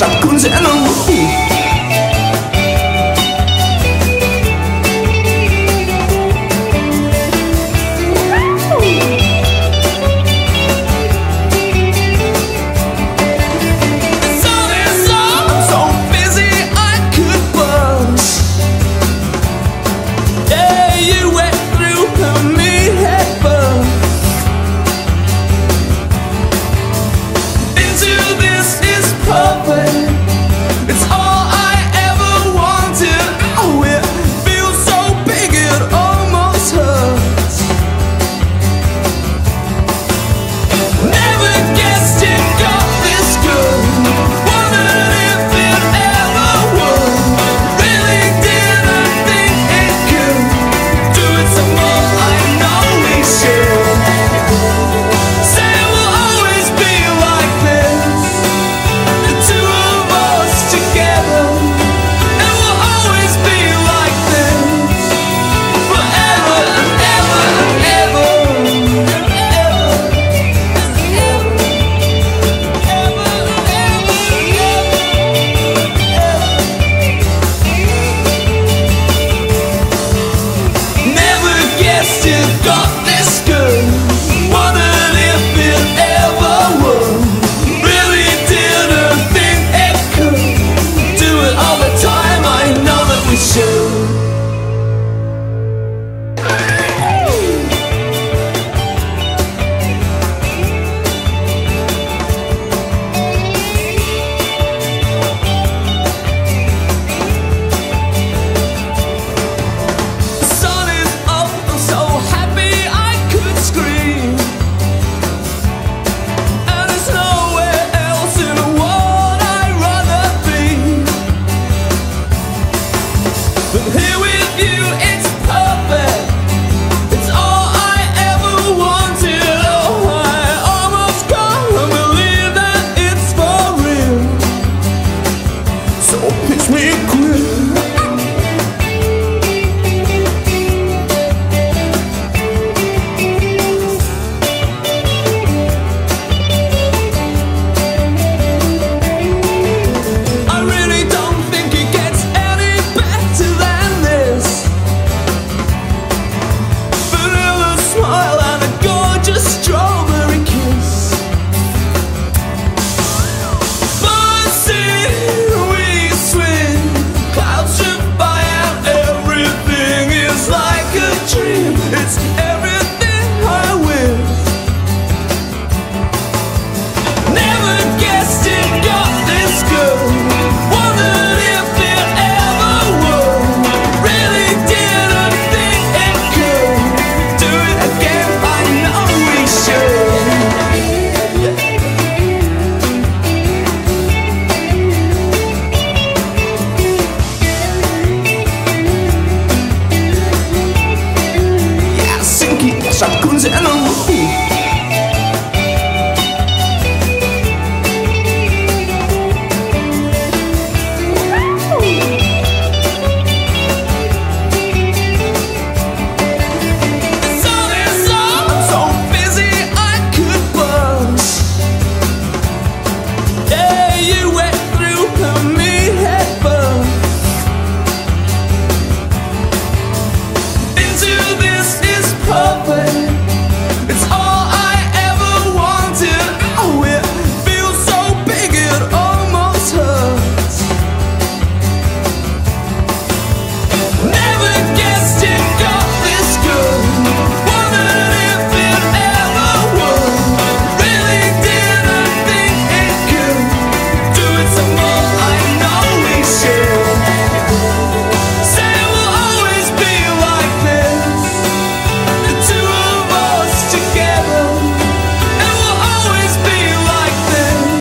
想空间能无比。you, it's perfect.